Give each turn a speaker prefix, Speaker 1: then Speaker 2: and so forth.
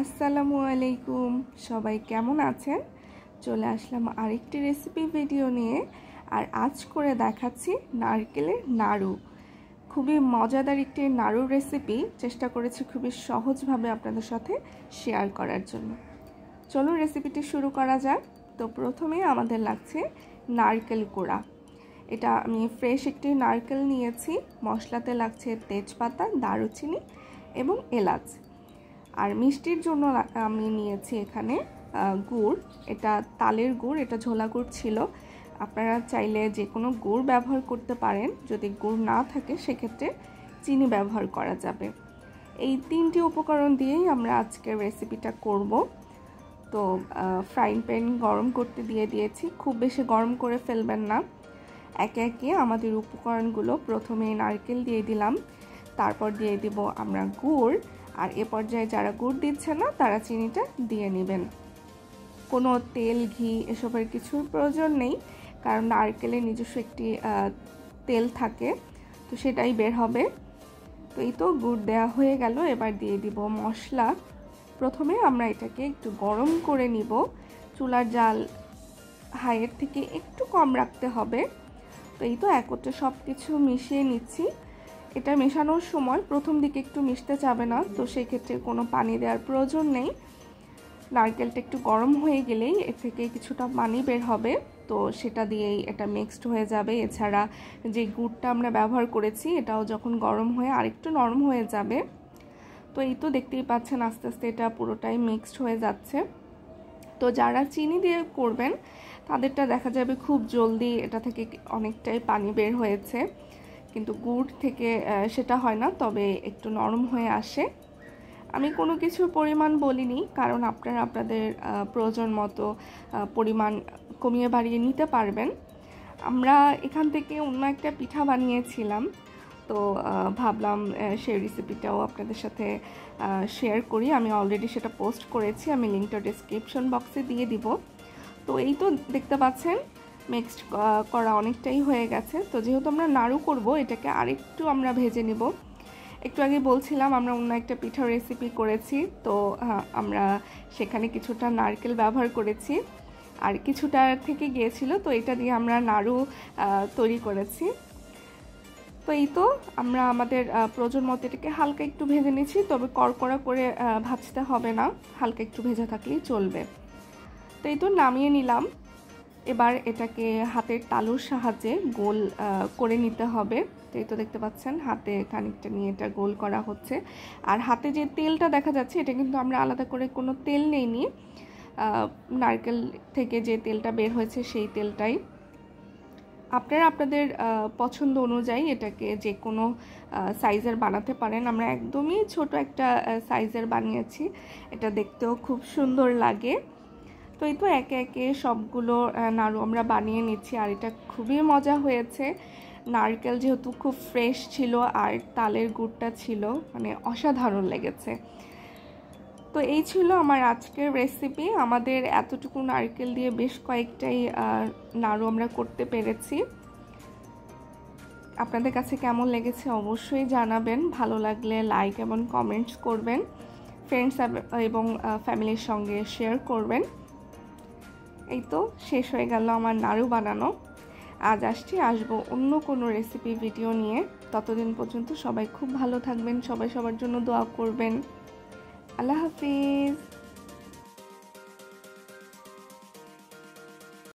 Speaker 1: আসসালামু আলাইকুম। সবাই কেমন আছেন? চলে আসলাম আরেকটি রেসিপি ভিডিও নিয়ে। আর আজ করে দেখাচ্ছি নারকেলের নাড়ু। খুবই মজাদার একটি নাড়ু রেসিপি চেষ্টা করেছি খুবই সহজভাবে আপনাদের সাথে শেয়ার করার জন্য। চলুন রেসিপিটি শুরু করা যাক। তো প্রথমে আমাদের লাগছে নারকেল কোড়া। এটা আমি ফ্রেশ একটি নারকেল নিয়েছি। মশলাতে লাগছে তেজপাতা, দারুচিনি এবং এলাচ। আর মিষ্টির জন্য আমি নিয়েছি এখানে গুড়। এটা তালের গুড়, এটা ঝোলা গুড় ছিল। আপনারা চাইলে যে কোনো গুড় ব্যবহার করতে পারেন। যদি গুড় না থাকে, সেক্ষেত্রে চিনি ব্যবহার করা যাবে। এই তিনটি উপকরণ দিয়েই আমরা আজকের রেসিপিটা করব। তো ফ্রাইং প্যান গরম করতে দিয়ে দিয়েছি। খুব বেশি গরম করে ফেলবেন না। একে একে আমাদের উপকরণগুলো প্রথমে নারকেল দিয়ে দিলাম। তারপর দিয়ে দিব আমরা গুড়। আর এ পর্যায়ে যারা গুড় দিচ্ছে না, তারা চিনিটা দিয়ে নেবেন। কোনো তেল, ঘি এসবের কিছুর প্রয়োজন নেই, কারণ নারকেলের নিজস্ব একটি তেল থাকে, তো সেটাই বের হবে। তো এই তো গুড় দেওয়া হয়ে গেল, এবার দিয়ে দিব মশলা। প্রথমে আমরা এটাকে একটু গরম করে নিব। চুলার জাল হাইয়ের থেকে একটু কম রাখতে হবে। তো এই তো একত্রে সব কিছু মিশিয়ে নিচ্ছি। এটা মেশানোর সময় প্রথম দিকে একটু মিশতে যাবে না, তো সেই ক্ষেত্রে কোনো পানি দেওয়ার প্রয়োজন নেই। নারকেলটা একটু গরম হয়ে গেলেই এর থেকে কিছুটা পানি বের হবে, তো সেটা দিয়েই এটা মিক্সড হয়ে যাবে। এছাড়া যে গুড়টা আমরা ব্যবহার করেছি, এটাও যখন গরম হয়ে আরেকটু নরম হয়ে যাবে, তো এই তো দেখতেই পাচ্ছেন আস্তে আস্তে এটা পুরোটাই মিক্সড হয়ে যাচ্ছে। তো যারা চিনি দিয়ে করবেন, তাদেরটা দেখা যাবে খুব জলদি এটা থেকে অনেকটাই পানি বের হয়েছে। কিন্তু গুড় থেকে সেটা হয় না, তবে একটু নরম হয়ে আসে। আমি কোনো কিছুর পরিমাণ বলিনি, কারণ আপনারা আপনাদের প্রয়োজন মতো পরিমাণ কমিয়ে বাড়িয়ে নিতে পারবেন। আমরা এখান থেকে অন্য একটা পিঠা বানিয়েছিলাম, তো ভাবলাম সেই রেসিপিটাও আপনাদের সাথে শেয়ার করি। আমি অলরেডি সেটা পোস্ট করেছি, আমি লিঙ্কটা ডিসক্রিপশন বক্সে দিয়ে দিব। তো, এই তো দেখতে পাচ্ছেন মিক্সড করা অনেকটাই হয়ে গেছে। তো যেহেতু আমরা নাড়ু করব, এটাকে আরেকটু আমরা ভেজে নিব। একটু আগে বলছিলাম, আমরা অন্য একটা পিঠার রেসিপি করেছি। তো আমরা সেখানে কিছুটা নারকেল ব্যবহার করেছি। আর কিছুটা থেকে গিয়েছিল, তো এটা দিয়ে আমরা নাড়ু তৈরি করেছি। তো এই তো, আমরা আমাদের প্রয়োজন মতো এটাকে হালকা একটু ভেজে নিচ্ছি তবে কড়কড়া করে ভাজতে হবে না। হালকা একটু ভেজে থাকলেই চলবে। তো এই তো নামিয়ে নিলাম। এবার এটাকে হাতের তালুর সাহায্যে গোল করে নিতে হবে। এই তো দেখতে পাচ্ছেন, হাতে খানিকটা নিয়ে এটা গোল করা হচ্ছে। আর হাতে যে তেলটা দেখা যাচ্ছে, এটা কিন্তু আমরা আলাদা করে কোনো তেল নেইনি। নারকেল থেকে যে তেলটা বের হয়েছে, সেই তেলটাই। আপনারা আপনাদের পছন্দ অনুযায়ী এটাকে যে কোনো সাইজের বানাতে পারেন। আমরা একদমই ছোট একটা সাইজের বানিয়েছি। এটা দেখতেও খুব সুন্দর লাগে। তো এই তো একে একে সবগুলো নাড়ু আমরা বানিয়ে নিচ্ছি আর এটা খুবই মজা হয়েছে। নারকেল যেহেতু খুব ফ্রেশ ছিল আর তালের গুড়টা ছিল মানে অসাধারণ লেগেছে। তো এই ছিল আমার আজকের রেসিপি আমাদের এতটুকু নারকেল দিয়ে বেশ কয়েকটাই নাড়ু আমরা করতে পেরেছি। আপনাদের কাছে কেমন লেগেছে অবশ্যই জানাবেন। ভালো লাগলে লাইক এবং কমেন্টস করবেন। ফ্রেন্ডস এবং ফ্যামিলির সঙ্গে শেয়ার করবেন। এই তো শেষ হয়ে গেল আমার নাড়ু বানানো। আজ আসছি, আসব অন্য কোনো রেসিপি ভিডিও নিয়ে। ততদিন পর্যন্ত সবাই খুব ভালো থাকবেন, সবাই সবার জন্য দোয়া করবেন। আল্লাহ হাফিজ।